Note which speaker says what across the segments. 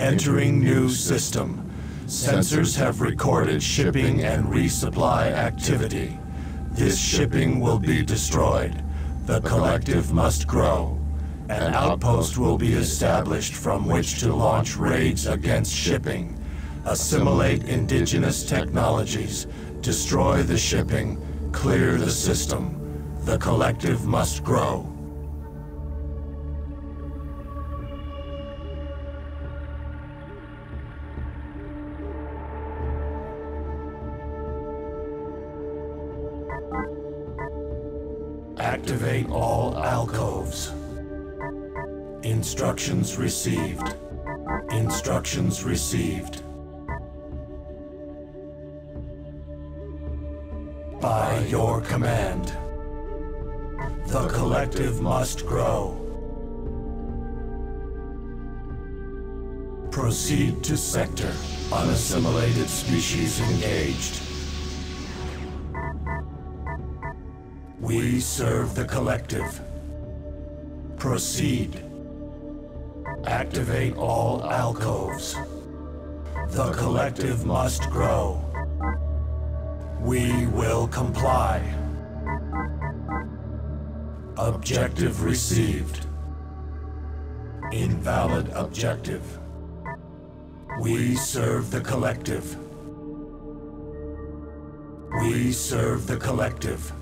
Speaker 1: Entering new system. Sensors have recorded shipping and resupply activity. This shipping will be destroyed. The collective must grow. An outpost will be established from which to launch raids against shipping. Assimilate indigenous technologies. Destroy the shipping. Clear the system. The collective must grow. Activate all alcoves. Instructions received. Instructions received. By your command. The collective must grow. Proceed to sector. Unassimilated species engaged. We serve the collective. Proceed. Activate all alcoves. The collective must grow. We will comply. Objective received. Invalid objective. We serve the collective. We serve the collective.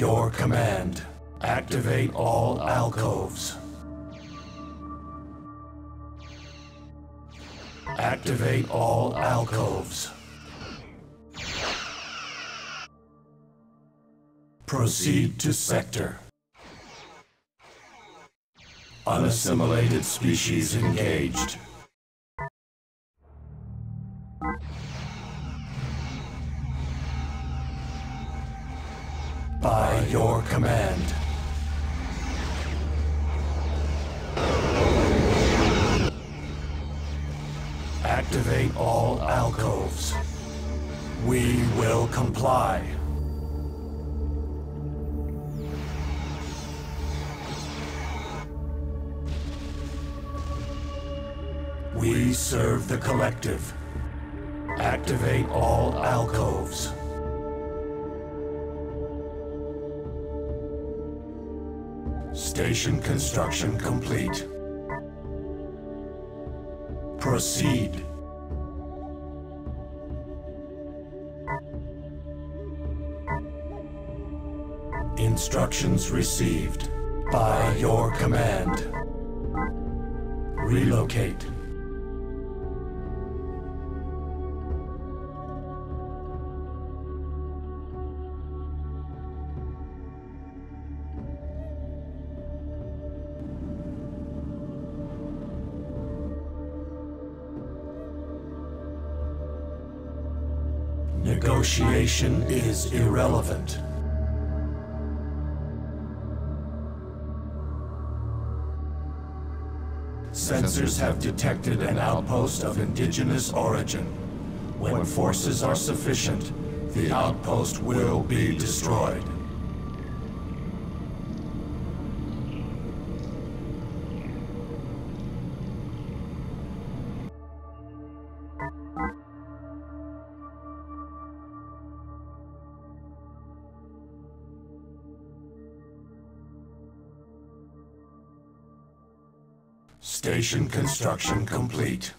Speaker 1: Your command, activate all alcoves. Activate all alcoves. Proceed to sector. Unassimilated species engaged. Your command. Activate all alcoves. We will comply. We serve the collective. Activate all alcoves. Station construction complete. Proceed. Instructions received. By your command. Relocate. Negotiation is irrelevant. Sensors have detected an outpost of indigenous origin. When forces are sufficient, the outpost will be destroyed. Construction complete.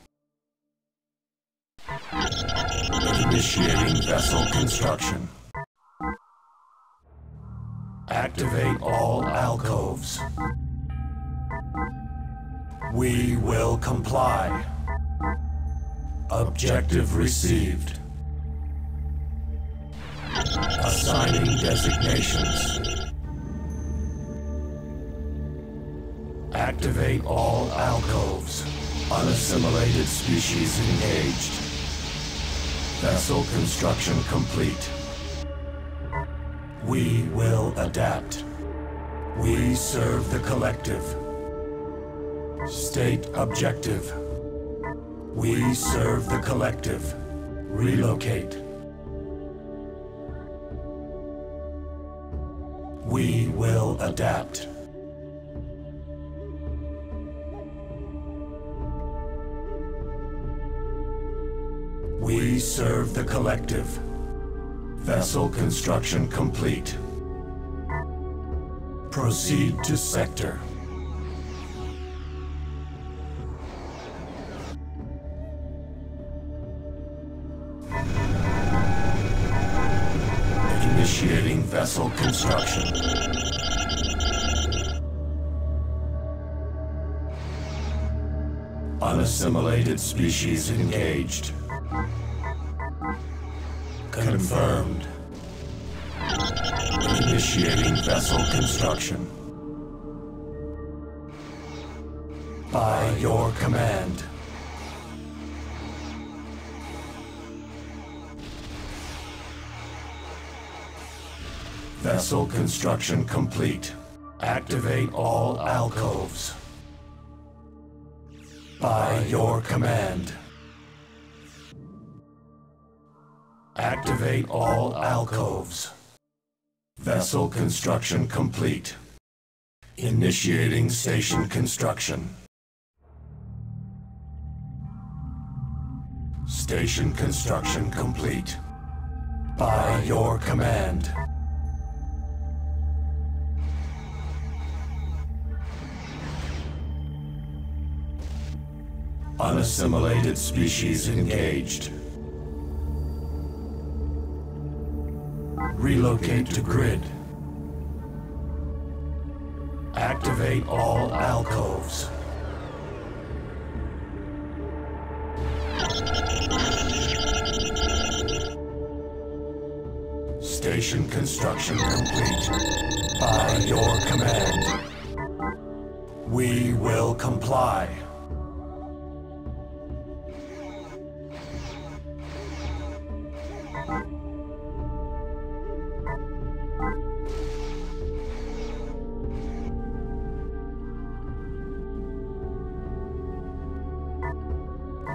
Speaker 1: Initiating vessel construction. Activate all alcoves. We will comply. Objective received. Assigning designations. Activate all alcoves. Unassimilated species engaged. Vessel construction complete. We will adapt. We serve the collective. State objective. We serve the collective. Relocate. We will adapt. We serve the collective. Vessel construction complete. Proceed to sector. Initiating vessel construction. Unassimilated species engaged. Confirmed. Initiating vessel construction. By your command. Vessel construction complete. Activate all alcoves. By your command. Activate all alcoves. Vessel construction complete. Initiating station construction. Station construction complete. By your command. Unassimilated species engaged. Relocate to grid. Activate all alcoves. Station construction complete. By your command. We will comply.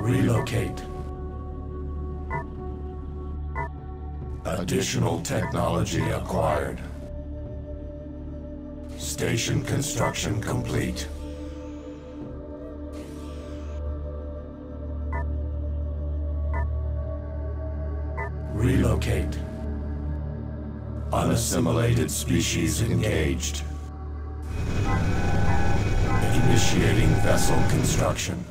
Speaker 1: Relocate. Additional technology acquired. Station construction complete. Relocate. Unassimilated species engaged. Initiating vessel construction.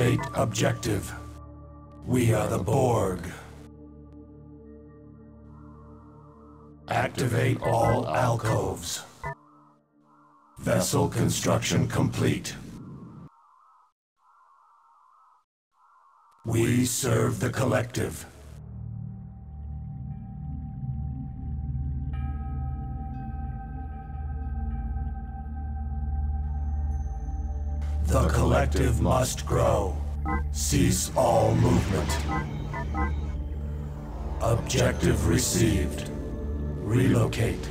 Speaker 1: State objective. We are the Borg. Activate all alcoves. Vessel construction complete. We serve the collective. Collective must grow. Cease all movement. Objective received. Relocate.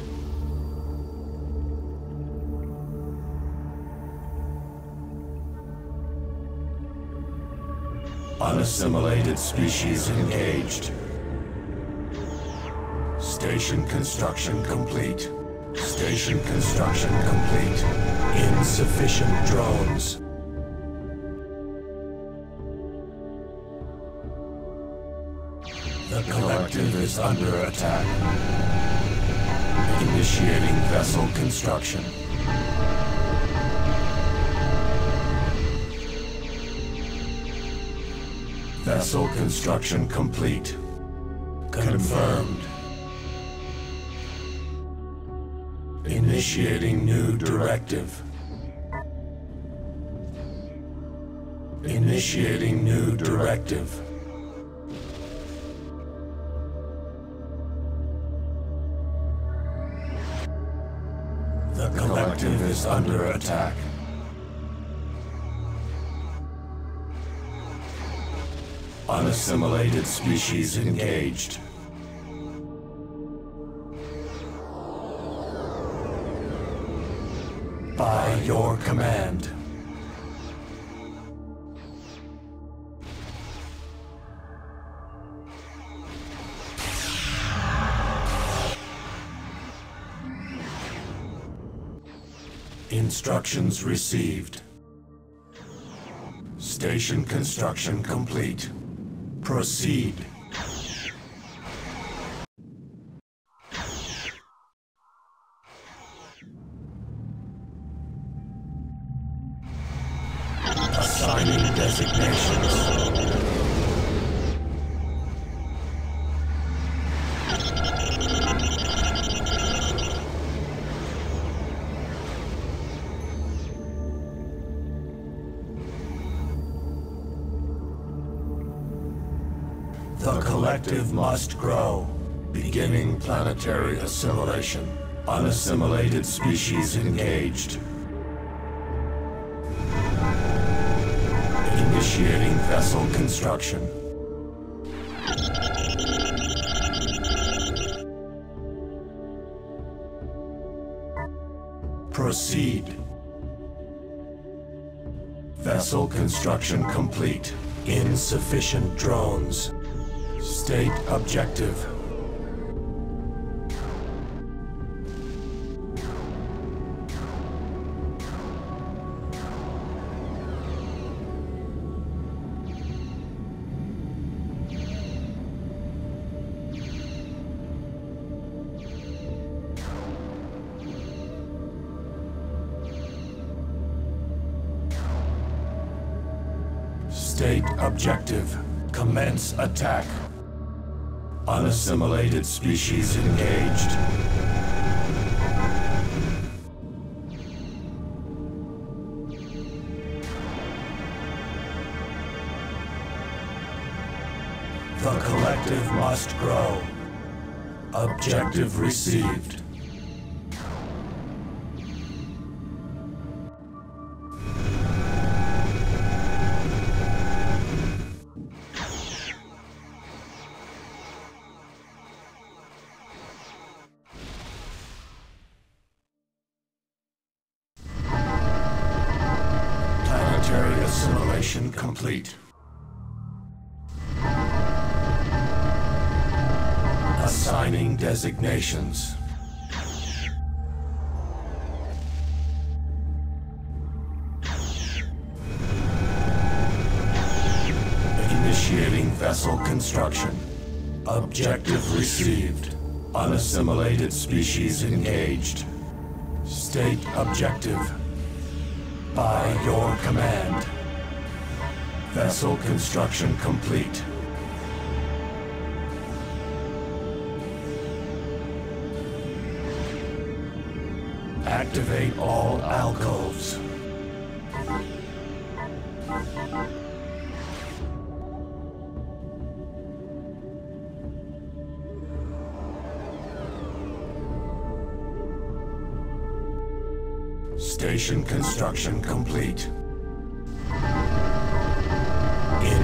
Speaker 1: Unassimilated species engaged. Station construction complete. Station construction complete. Insufficient drones. Collective is under attack. Initiating vessel construction. Vessel construction complete. Confirmed. Initiating new directive. Initiating new directive. is under attack. Unassimilated species engaged. By your command. Instructions received. Station construction complete. Proceed. Planetary assimilation. Unassimilated species engaged. Initiating vessel construction. Proceed. Vessel construction complete. Insufficient drones. State objective. Objective. Commence attack. Unassimilated species engaged. The collective must grow. Objective received. Complete. Assigning designations. Initiating vessel construction. Objective received. Unassimilated species engaged. State objective. By your command. Vessel construction complete. Activate all alcoves. Station construction complete.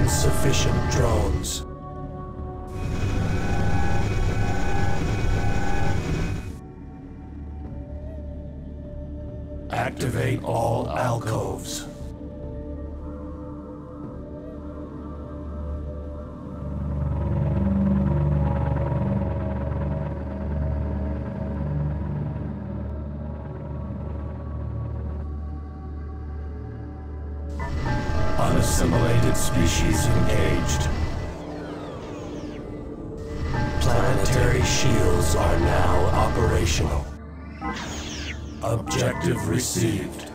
Speaker 1: Insufficient drones. Activate all alcoves. Received.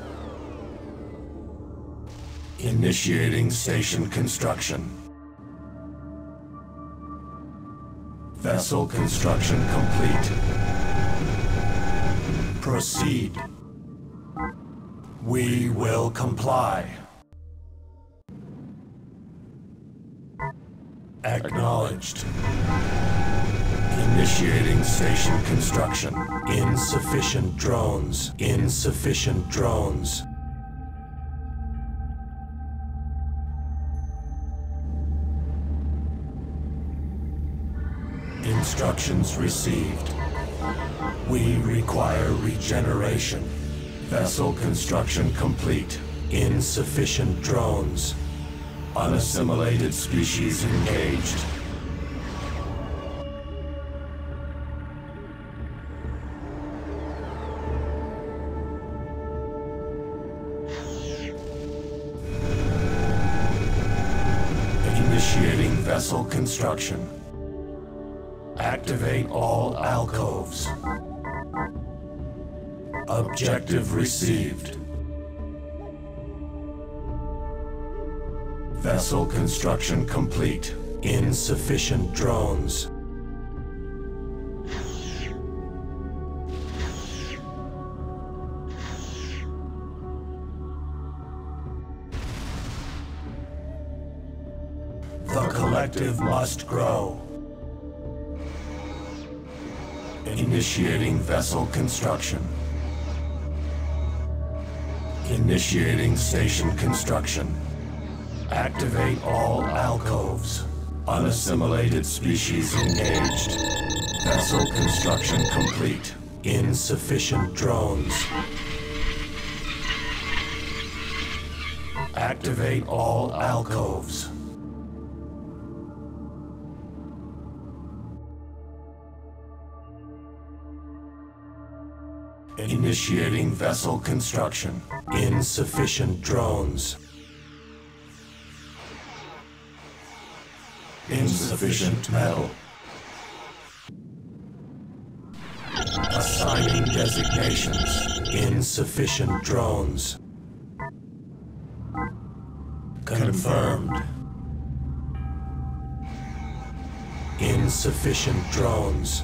Speaker 1: Initiating station construction. Vessel construction complete. Proceed. We will comply. Acknowledged. Initiating station construction. Insufficient drones. Insufficient drones. Instructions received. We require regeneration. Vessel construction complete. Insufficient drones. Unassimilated species engaged. Construction. Activate all alcoves. Objective received. Vessel construction complete. Insufficient drones. Collective must grow. Initiating vessel construction. Initiating station construction. Activate all alcoves. Unassimilated species engaged. Vessel construction complete. Insufficient drones. Activate all alcoves. Initiating vessel construction. Insufficient drones. Insufficient metal. Assigning designations. Insufficient drones. Confirmed. Insufficient drones.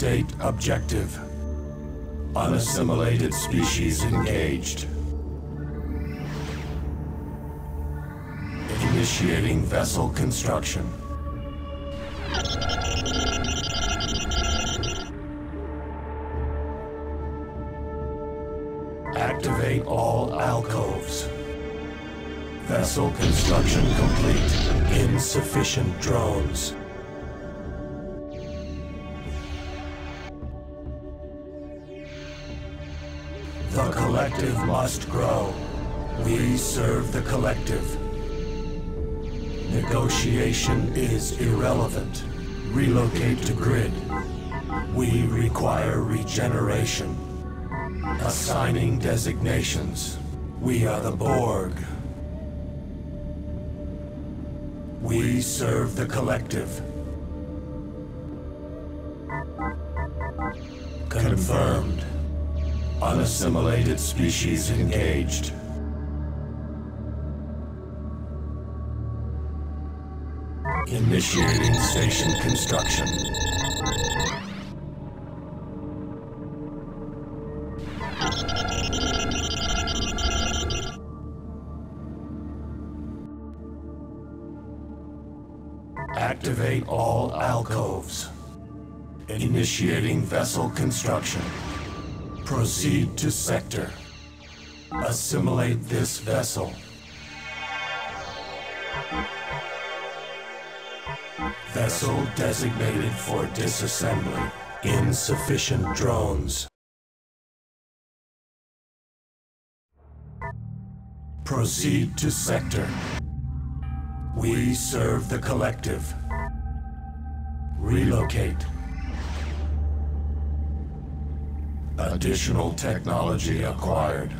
Speaker 1: State objective. Unassimilated species engaged. Initiating vessel construction. Activate all alcoves. Vessel construction complete. Insufficient drones. The collective must grow. We serve the collective. Negotiation is irrelevant. Relocate to grid. We require regeneration. Assigning designations. We are the Borg. We serve the collective. Confirmed. Unassimilated species engaged. Initiating station construction. Activate all alcoves. Initiating vessel construction. Proceed to sector. Assimilate this vessel. Vessel designated for disassembly. Insufficient drones. Proceed to sector. We serve the collective. Relocate. Additional technology acquired.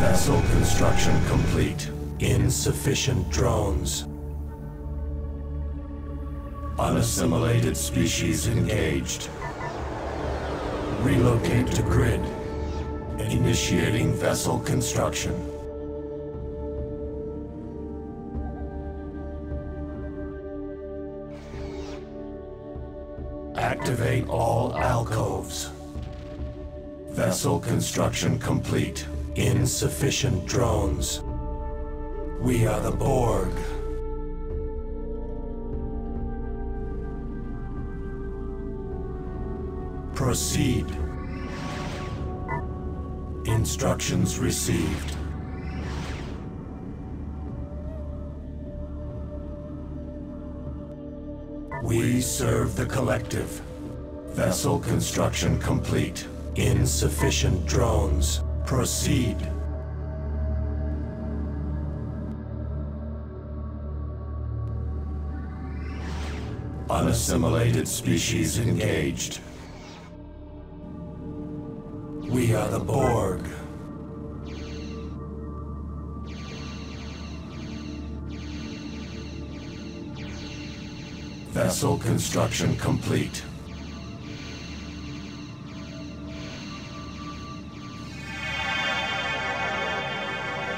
Speaker 1: Vessel construction complete. Insufficient drones. Unassimilated species engaged. Relocate to grid. Initiating vessel construction. Activate all alcoves. Vessel construction complete. Insufficient drones. We are the Borg. Proceed. Instructions received. We serve the collective. Vessel construction complete. Insufficient drones. Proceed. Unassimilated species engaged. We are the Borg. Vessel construction complete.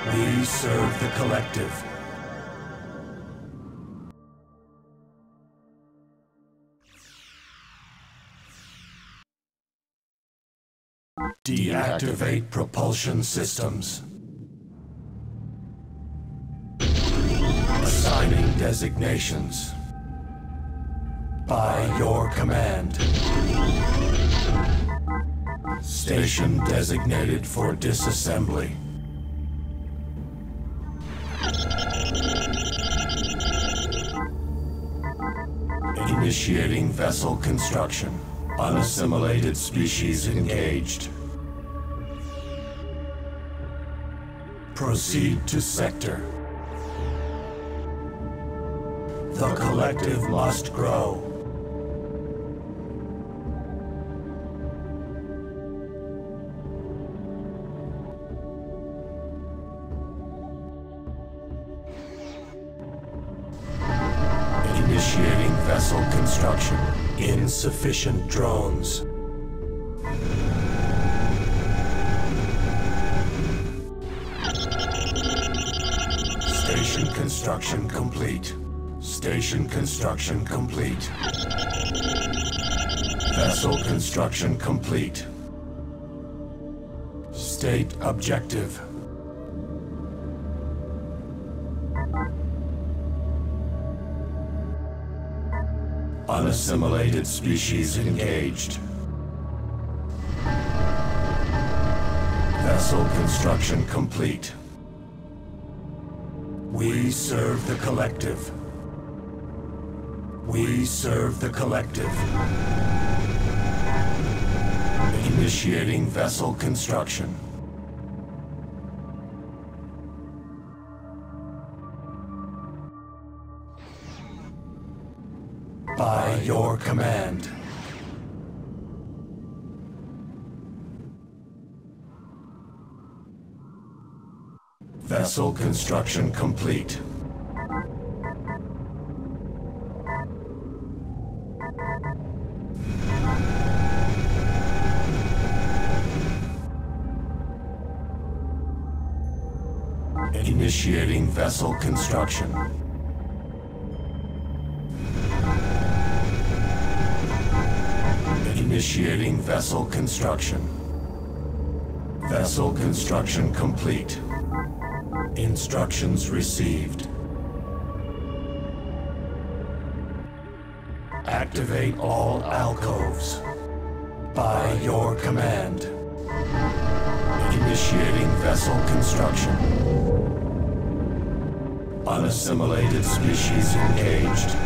Speaker 1: We serve the collective. Deactivate propulsion systems. Assigning designations. By your command. Station designated for disassembly. Initiating vessel construction. Unassimilated species engaged. Proceed to sector. The collective must grow. Vessel construction. Insufficient drones. Station construction complete. Station construction complete. Vessel construction complete. State objective. Unassimilated species engaged. Vessel construction complete. We serve the collective. We serve the collective. Initiating vessel construction. By your command. Vessel construction complete. Initiating vessel construction. Initiating vessel construction. Vessel construction complete. Instructions received. Activate all alcoves. By your command. Initiating vessel construction. Unassimilated species engaged.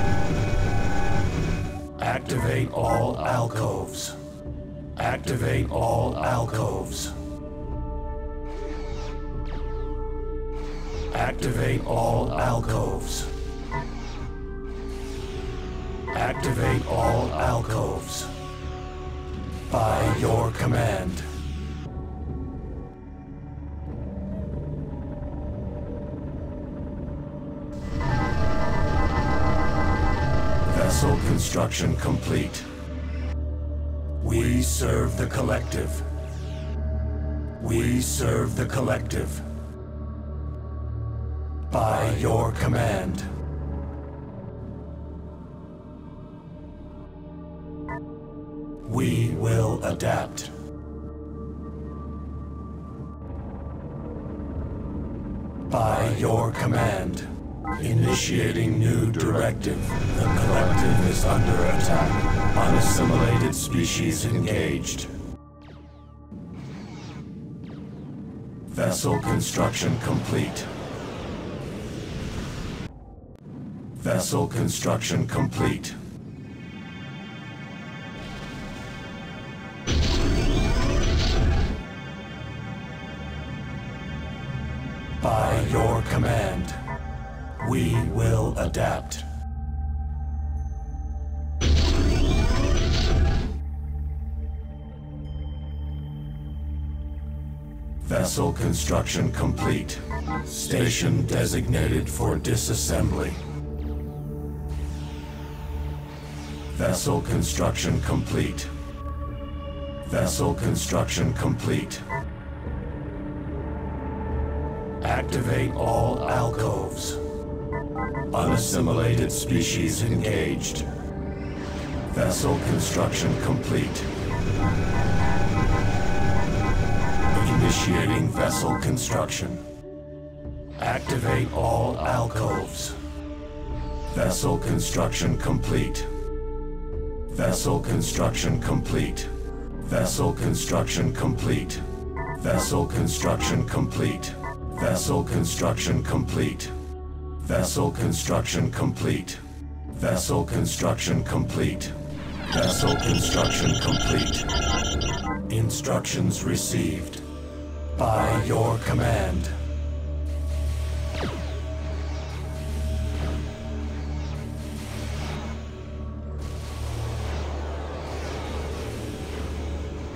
Speaker 1: Activate all alcoves. Activate all alcoves. Activate all alcoves. Activate all alcoves. By your command. Construction complete. We serve the collective. We serve the collective. By your command. We will adapt. By your command. Initiating new directive. The collective is under attack. Unassimilated species engaged. Vessel construction complete. Vessel construction complete. We will adapt. Vessel construction complete. Station designated for disassembly. Vessel construction complete. Vessel construction complete. Activate all alcoves. Unassimilated species engaged. Vessel construction complete. Initiating vessel construction. Activate all alcoves. Vessel construction complete. Vessel construction complete. Vessel construction complete. Vessel construction complete. Vessel construction complete. Vessel construction complete. Vessel construction complete. Vessel construction complete. Instructions received. By your command.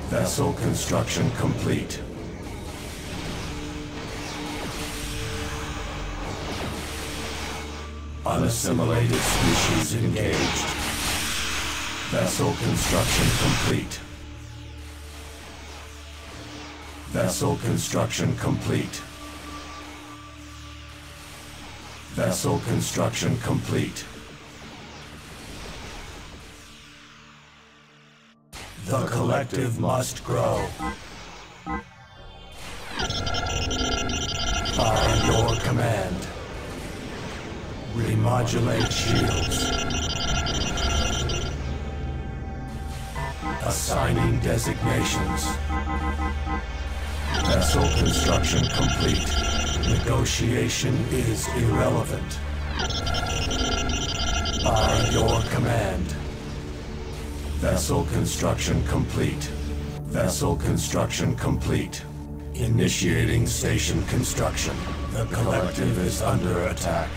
Speaker 1: Vessel construction complete. Unassimilated species engaged. Vessel construction complete. Vessel construction complete. Vessel construction complete. The collective must grow. By your command. Remodulate shields. Assigning designations. Vessel construction complete. Negotiation is irrelevant. By your command. Vessel construction complete. Vessel construction complete. Initiating station construction. The collective is under attack.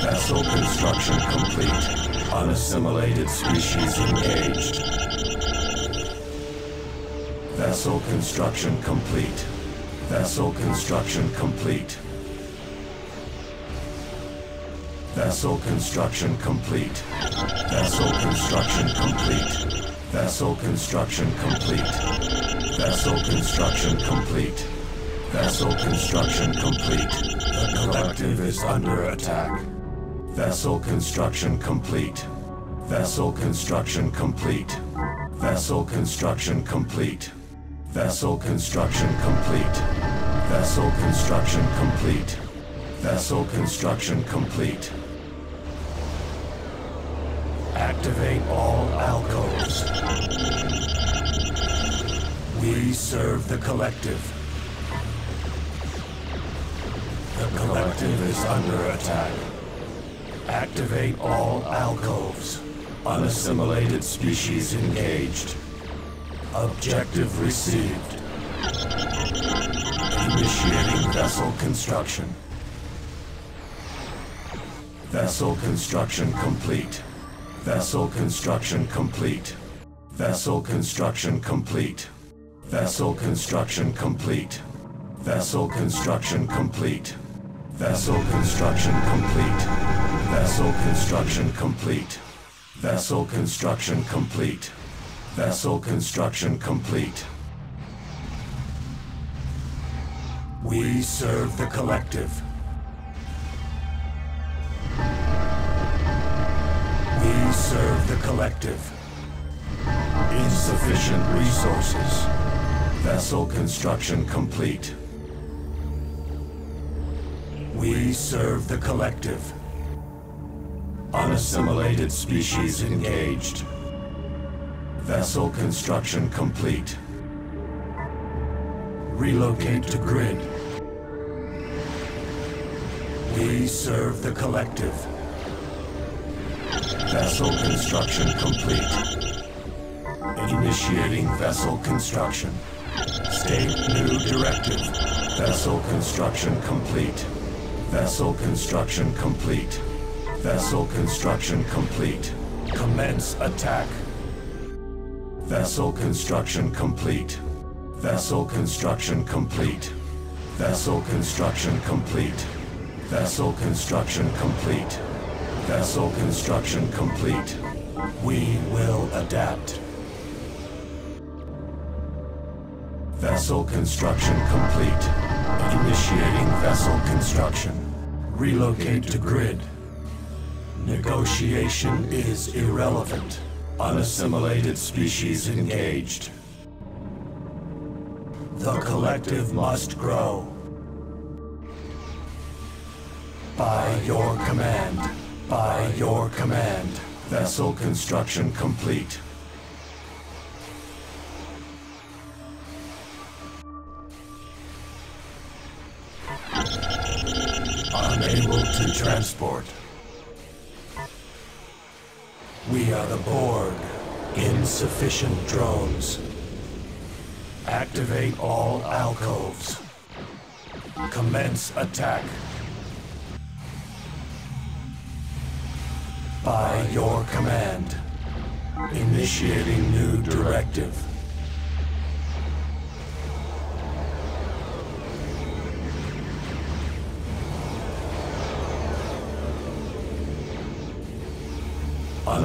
Speaker 1: Vessel construction complete. Unassimilated species engaged. Vessel construction complete. Vessel construction complete. Vessel construction complete. Vessel construction complete. Vessel construction complete. Vessel construction complete. Vessel construction complete. The collective is under attack. Vessel construction complete. Vessel construction complete. Vessel construction complete. Vessel construction complete. Vessel construction complete. Vessel construction complete. Activate all alcoves. We serve the collective. The collective is under attack. Activate all alcoves. Unassimilated species engaged. Objective received. Initiating vessel construction. Vessel construction complete. Vessel construction complete. Vessel construction complete. Vessel construction complete. Vessel construction complete. Vessel construction complete. Vessel construction complete. Vessel construction complete. Vessel construction complete. We serve the collective. We serve the collective. Insufficient resources. Vessel construction complete. We serve the collective. Unassimilated species engaged. Vessel construction complete. Relocate to grid. We serve the collective. Vessel construction complete. Initiating vessel construction. State new directive. Vessel construction complete. Vessel construction complete. Vessel construction complete. Commence attack. Vessel construction complete. Vessel construction complete. Vessel construction complete. Vessel construction complete. Vessel construction complete. We will adapt. Vessel construction complete. Initiating vessel construction. Relocate to grid. Negotiation is irrelevant. Unassimilated species engaged. The collective must grow. By your command. By your command. Vessel construction complete. To transport. We are the Borg. Insufficient drones. Activate all alcoves. Commence attack. By your command. Initiating new directive.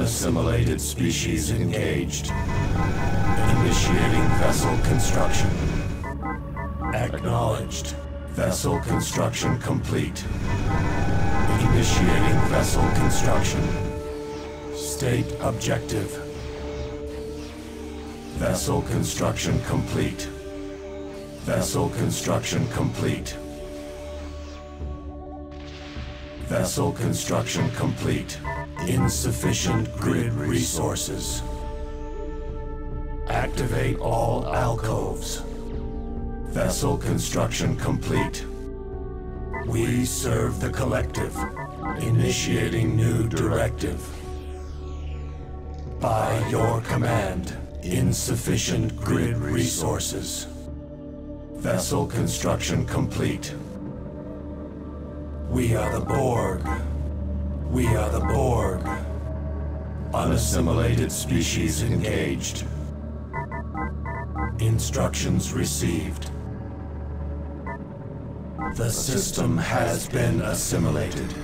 Speaker 1: Unassimilated species engaged. Initiating vessel construction. Acknowledged. Vessel construction complete. Initiating vessel construction. State objective. Vessel construction complete. Vessel construction complete. Vessel construction complete. Insufficient grid resources. Activate all alcoves. Vessel construction complete. We serve the collective. Initiating new directive. By your command. Insufficient grid resources. Vessel construction complete. We are the Borg. We are the Borg. Unassimilated species engaged. Instructions received. The system has been assimilated.